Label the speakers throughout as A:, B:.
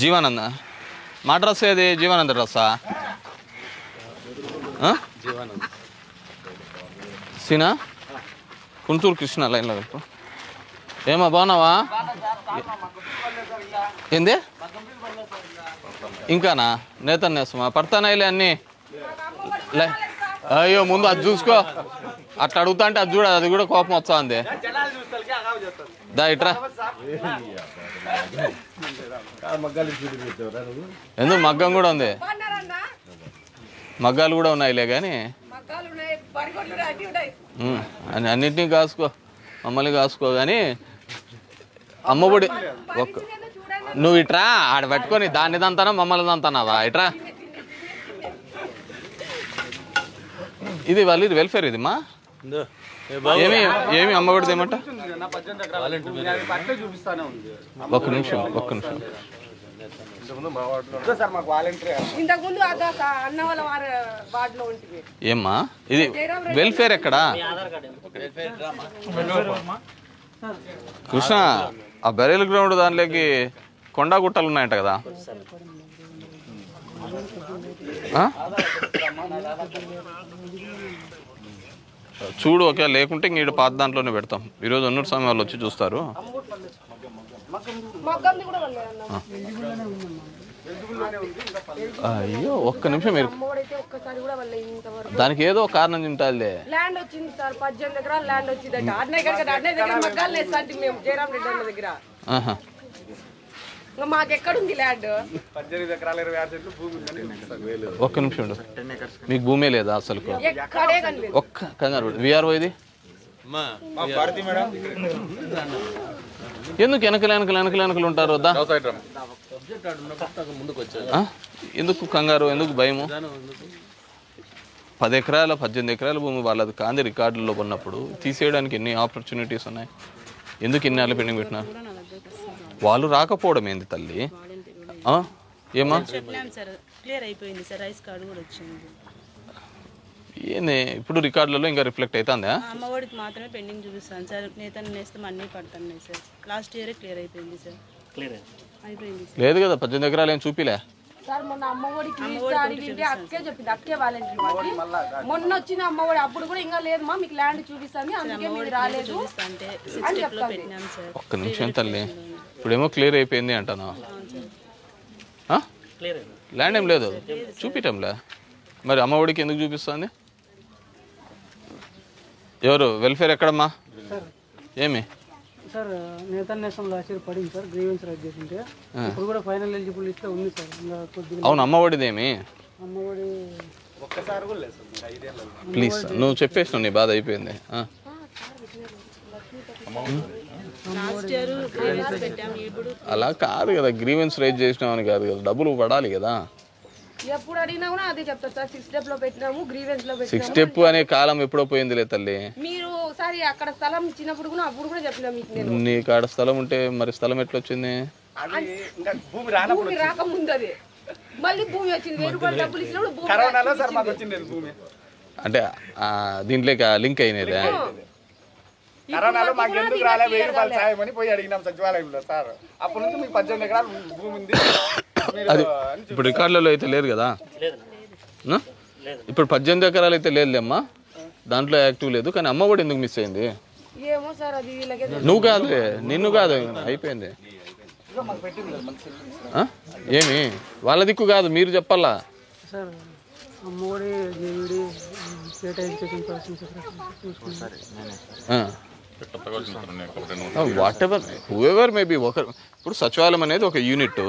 A: జీవానంద. మా డ్రెస్ ఏది? జీవానంద డ్రెస్సా సీనా? గుంటూరు కృష్ణ లైన్లో చెప్పు ఏమా బాగున్నావా? ఏంది? ఇంకానా? నేతన్ నేస్తమా పడతానాయిలే అన్నీ? లే అయ్యో ముందు అది చూసుకో. అట్లా అడుగుతా అంటే అది చూడ అది కూడా కోపం వస్తా ఉంది దా ఇట్రా. ఎందుకు మగ్గం కూడా ఉంది? మగ్గాలు కూడా ఉన్నాయిలే కానీ. అన్నింటినీ కాసుకో మమ్మల్ని కాసుకో కానీ అమ్మఒడి ఒక్క నువ్వు ఇట్రా ఆడ పెట్టుకొని దాన్ని దంతానా మమ్మల్ని దంతానావా? ఇట్రా. ఇది వాళ్ళు ఇది వెల్ఫేర్ ఇది. మా ఏమి ఏమి అమ్మఒడిది ఏమంట?
B: చూపిస్తానే ఉంది
A: ఒక్క నిమిషం. ఒక్క నిమిషం ఏమ్మా? ఇది వెల్ఫేర్ ఎక్కడా? కృష్ణ ఆ బెరేల్ గ్రౌండ్ దానిలోకి కొండా గుట్టలు ఉన్నాయంట కదా. ఆ? చూడు ఓకే లేకుంటే ఇంక ఈడ పాత దాంట్లోనే పెడతాం. ఈరోజు ఉన్నూరు స్వామి వాళ్ళు వచ్చి చూస్తారు.
C: మగ్గంది కూడా వెళ్ళారన్న
A: అయ్యో ఒక్క నిమిషం మీరు
C: అమ్మఒడైతే ఒక్కసారి కూడా వెళ్ళే ఇంతవరకు.
A: దానికి ఏదో కారణం తింటాలే
C: ల్యాండ్ వచ్చింది సార్ పద్దెనిమిది ఎకరాలు ల్యాండ్ వచ్చిందట. అన్నయ్య దగ్గర అన్నయ్య దగ్గర మగ్గాలు లేదు అంటే మేము జయరాం రెడ్డి అన్న దగ్గర.
A: ఆహా.
C: ఇంకా మాకు ఎక్కడుంది ల్యాండ్?
B: పద్దెనిమిది ఎకరాల ఇరవై ఆరు చెట్లు భూమి ఉందని
A: ఒక్క నిమిషం ఉండు. మీకు భూమే లేదా అసలు?
C: ఎక్కడే
A: ఒక్క కంగారు విఆర్ఓ ఇది?
B: మా భారతి మేడం.
A: ఎందుకు వెనకలు వెనకలు వెనకలు వెనకలు ఉంటారు వద్దా? ఎందుకు కంగారు ఎందుకు భయము? పది ఎకరాల పద్దెనిమిది ఎకరాల భూమి వాళ్ళది కాంది రికార్డుల్లో ఉన్నప్పుడు తీసేయడానికి ఎన్ని ఆపర్చునిటీస్ ఉన్నాయి? ఎందుకు ఇన్ని నెలలు పెండింగ్ పెట్టినారు? వాళ్ళు రాకపోవడం ఏంది తల్లి? ఆ? ఏమా?
D: చెప్పినాం సార్. క్లియర్ అయిపోయింది సార్. రైస్ కార్డు కూడా వచ్చింది.
A: ఏంది? ఇప్పుడు రికార్డులలో ఇంకా రిఫ్లెక్ట్ అవుతుందా
D: ఆ అమ్మఒడికి మాత్రమే పెండింగ్ చూపిస్తాను సార్. నేతను నేస్తాం అన్నీ పడుతున్నాయి సార్. లాస్ట్ ఇయరే క్లియర్ అయిపోయింది సార్. క్లియర్ అయిపోయింది
A: లేదు కదా పద్దెనిమిది ఎకరాలు ఏం చూపిలే?
C: సార్ మొన్న అమ్మఒడికి అడిగింటే అక్కే చెప్పింది. అక్కే వాలంటీర్ మాకి. మొన్న వచ్చిన అమ్మఒడి అప్పుడు కూడా ఇంకా లేదు మా మీకు ల్యాండ్ చూపిస్తాను. అందుకే మీరు రాలేదు.
D: సార్.
A: ఒక్క నిమిషం తల్లి. ఇప్పుడేమో క్లియర్ అయిపోయింది అంటాను? ల్యాండ్ ఏం లేదు. చూపిటంలే. మరి అమ్మఒడికి ఎందుకు చూపిస్తుంది? ఎవరు? వెల్ఫేర్ ఎక్కడమ్మా? ఏమి?
E: సార్ నేతన్ నేషన్ లాస్ట్ ఇయర్ పడింది సార్ గ్రీవెన్స్ రైట్ చేసింటే. ఇప్పుడు కూడా ఫైనల్ ఎలిజిబుల్ లిస్ట్లో ఉంది సార్. ఇంకా కొద్దిగా
A: అవును అమ్మఒడిదేమి
E: అమ్మఒడి
A: ప్లీజ్ నువ్వు చెప్పేసినావు నీ బాధ అయిపోయింది. అలా కాదు కదా గ్రీవెన్స్ రైజ్ చేసినామని కాదు కదా డబ్బులు పడాలి కదా.
C: ఎప్పుడు అడిగినా కూడా అదే చెప్తారు సార్ సిక్స్ స్టెప్లో పెట్టినాము గ్రీవెన్స్లో
A: సిక్స్ స్టెప్ అనే కాలం ఎప్పుడో పోయిందిలే తల్లి.
C: మీరు ఒకసారి అక్కడ స్థలం ఇచ్చినప్పుడు కూడా అప్పుడు కూడా చెప్పినా మీకు నేను.
A: నీ కాడ స్థలం ఉంటే మరి స్థలం ఎట్లా వచ్చింది
B: అది ఇంకా భూమి రానప్పుడు
C: భూమి రాకముందు అది మళ్ళీ భూమి వచ్చింది వెయ్యి రూపాయలు డబ్బులు ఇచ్చినప్పుడు భూమి
B: కరోనాలో సార్ మాకు వచ్చింది భూమి.
A: అంటే ఆ, దీంట్లోకి లింక్ అయినదా.
B: కరోనాలో మాకు ఎందుకు రాలే? వెయ్యి రూపాయలు సాయం అని పోయి అడిగినాం సచివాలయంలో సార్. అప్పటి నుంచి మీకు పద్దెనిమిది ఎకరాలు భూమి ఉంది.
A: అది ఇప్పుడు రికార్డులలో అయితే లేరు కదా? ఇప్పుడు పద్దెనిమిది ఎకరాలు అయితే లేదులేమ్మా దాంట్లో యాక్టివ్ లేదు కానీ అమ్మ కూడా ఎందుకు మిస్ అయింది?
C: ఏమో సార్ అది వీళ్ళకే
A: నువ్వు కాదు నిన్ను కాదు అయిపోయింది? ఏమి? వాళ్ళ దిక్కు కాదు మీరు చెప్పాలా?
E: Amma Vodi
A: whatever whoever maybe ఒక ఇప్పుడు సచివాలయం అనేది ఒక యూనిట్.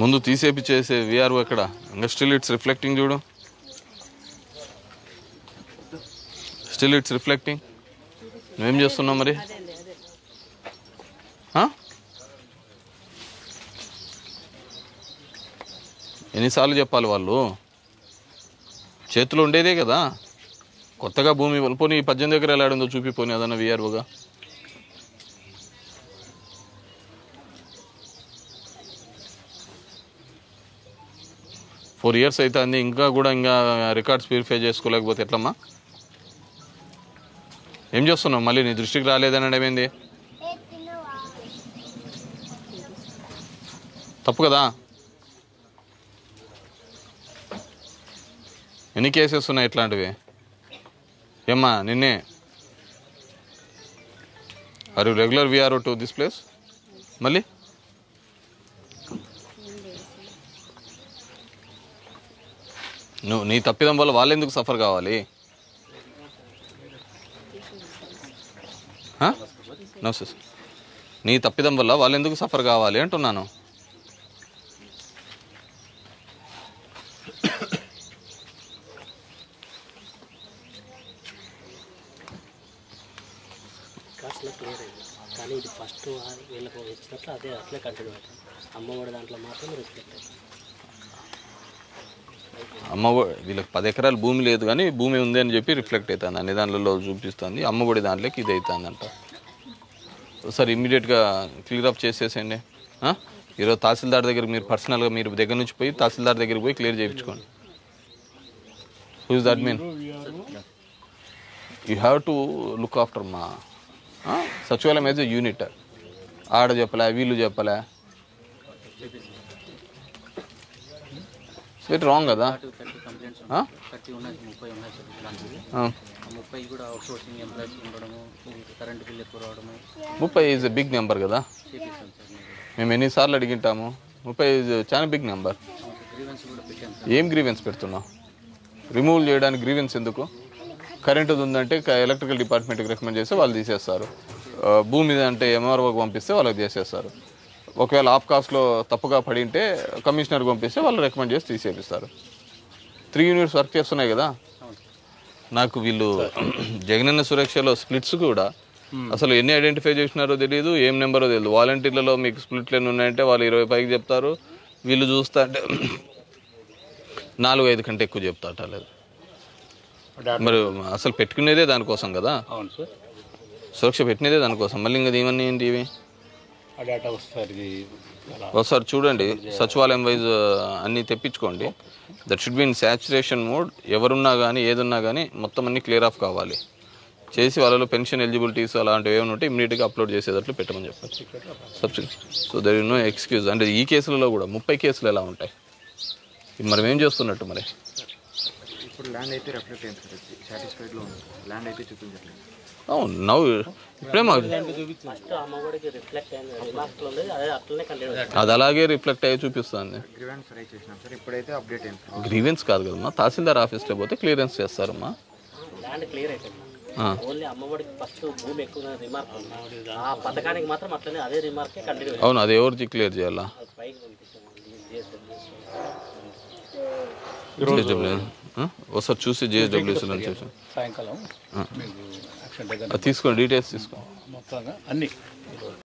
A: ముందు తీసేపి చేసే విఆర్ఓ ఎక్కడ? ఇంకా స్టిల్ ఇట్స్ రిఫ్లెక్టింగ్ చూడు. స్టిల్ ఇట్స్ రిఫ్లెక్టింగ్ నువ్వేం చేస్తున్నావు మరి? ఎన్నిసార్లు చెప్పాలి వాళ్ళు? చేతిలో ఉండేదే కదా. కొత్తగా భూమి పోనీ ఈ పద్దెనిమిది ఎకరాలు ఆడిందో చూపి పోనీ అదన్నా విఆర్ఓగా ఫోర్ ఇయర్స్ అయితే అంది ఇంకా కూడా ఇంకా రికార్డ్స్ వెరిఫై చేసుకోలేకపోతే ఎట్లమ్మా? ఏం చేస్తున్నావు? మళ్ళీ నీ దృష్టికి రాలేదనడం ఏంది? తప్పు కదా? ఎన్ని కేసెస్ ఉన్నాయి ఇట్లాంటివి? ఏమ్మా నిన్నే. Are you regular VRO to this place మళ్ళీ? నువ్వు నీ తప్పిదం వల్ల వాళ్ళు ఎందుకు సఫర్ కావాలి? నమస్తే సార్ నీ తప్పిదం వల్ల వాళ్ళు ఎందుకు సఫర్ కావాలి అంటున్నాను.
F: కాస్ట్లో క్లియర్ అయింది. కానీ ఇది ఫస్ట్ వీళ్ళకు ఇచ్చినట్లు అదే అట్లే కంటిన్యూ అవుతుంది. అమ్మఒడి దాంట్లో మాత్రం రిస్పెక్ట్ అవుతుంది
A: అమ్మ వీళ్ళకి పది ఎకరాల భూమి లేదు కానీ భూమి ఉంది అని చెప్పి రిఫ్లెక్ట్ అవుతుంది అన్ని దాంట్లో చూపిస్తుంది. అమ్మ ఒడి దాంట్లోకి ఇది అవుతుందంట సార్ ఇమ్మీడియట్గా క్లియర్ అప్ చేసేసేయండి. ఆ? ఈరోజు తహసీల్దార్ దగ్గర మీరు పర్సనల్గా మీరు దగ్గర నుంచి పోయి తహసీల్దార్ దగ్గరికి పోయి క్లియర్ చేయించుకోండి. Who's that mean you have to look after మా? సచివాలయం ఏజ్ యూనిట్ ఆడ చెప్పలే వీళ్ళు చెప్పలే. ఇట్ రాంగ్ కదా?
G: ముప్పై
A: ఈజ్ బిగ్ నెంబర్ కదా? మేము ఎన్నిసార్లు అడిగింటాము? ముప్పై ఈజ్ చాలా బిగ్ నెంబర్ ఏం గ్రీవెన్స్ పెడుతున్నాం రిమూవ్ చేయడానికి గ్రీవెన్స్ ఎందుకు? కరెంట్ ఉందంటే ఎలక్ట్రికల్ డిపార్ట్మెంట్కి రికమెండ్ చేస్తే వాళ్ళు తీసేస్తారు. భూమి అంటే ఎంఆర్ఓకి పంపిస్తే వాళ్ళకి చేసేస్తారు ఒకవేళ ఆఫ్ కాస్ట్లో తప్పుగా పడి ఉంటే కమిషనర్కి పంపిస్తే వాళ్ళు రికమెండ్ చేసి తీసేపిస్తారు. త్రీ యూనిట్స్ వర్క్ చేస్తున్నాయి కదా. నాకు వీళ్ళు జగనన్న సురక్షలో స్ప్లిట్స్ కూడా అసలు ఎన్ని ఐడెంటిఫై చేసినారో తెలియదు ఏం నెంబరో తెలియదు వాలంటీర్లలో మీకు స్ప్లిట్లు ఎన్ని ఉన్నాయంటే వాళ్ళు ఇరవై పైకి చెప్తారు. వీళ్ళు చూస్తా అంటే నాలుగు ఐదు కంటే ఎక్కువ చెప్తాట లేదు. మరి అసలు పెట్టుకునేదే దానికోసం కదా?
B: అవును సార్.
A: సురక్ష పెట్టినదే దానికోసం. మళ్ళీ ఇంకా ఇవన్నీ ఏంటి ఇవి?
B: డేటా
A: ఒకసారి చూడండి. సచివాలయం వైజ్ అన్నీ తెప్పించుకోండి. That should be in saturation mode ఎవరున్నా కానీ ఏదున్నా కానీ మొత్తం అన్ని క్లియర్ ఆఫ్ కావాలి. చేసి వాళ్ళలో పెన్షన్ ఎలిజిబిలిటీస్ అలాంటివి ఏమైనా ఉంటే ఇమీడియట్గా అప్లోడ్ చేసేటట్లు పెట్టమని చెప్పచ్చు subsidy so there is no excuse అంటే ఈ కేసులలో కూడా ముప్పై కేసులు ఎలా ఉంటాయి? మనం ఏం చేస్తున్నట్టు మరి?
H: ఇప్పుడు ల్యాండ్ అయితే రెఫ్లెక్ట్ అయింది సార్ సాటిస్ఫైడ్లో ఉంది ల్యాండ్ అయితే చూపించట్లేదు.
A: అవును నవ్వు ఇప్పుడే మాకు
F: ఫస్ట్ అమ్మఒడికి రిఫ్లెక్ట్ అయింది. రిమార్క్లో ఉంది అదే అట్లనే కంటిన్యూ అవుతుంది
A: అది అలాగే రిఫ్లెక్ట్ అయ్యి చూపిస్తుంది.
H: గ్రీవెన్స్ రైట్ చేసినాం సార్. ఇప్పుడైతే అప్డేట్ అయింది సార్?
A: గ్రీవెన్స్ కాదు కదమ్మా. తహసీల్దార్ ఆఫీస్లో పోతే క్లియరెన్స్ చేస్తారమ్మా.
F: ల్యాండ్ క్లియర్ అయిపోయింది.
A: ఆ.
F: ఓన్లీ అమ్మఒడికి ఫస్ట్ భూమి ఎక్కువ రిమార్క్ ఉంది. ఆ పథకానికి మాత్రం అట్లనే అదే రిమార్కే కంటిన్యూ
A: అవును అది ఎవరికి క్లియర్ చేయాలా?
F: అది పైకి పంపిస్తాం
A: జేఎస్డబ్ల్యూ ఒకసారి చూసి జేఎస్డబ్ల్యూసీ నుంచి
B: సాయంకాలం
A: తీసుకోండి డీటెయిల్స్ తీసుకోండి
B: మొత్తంగా అన్ని.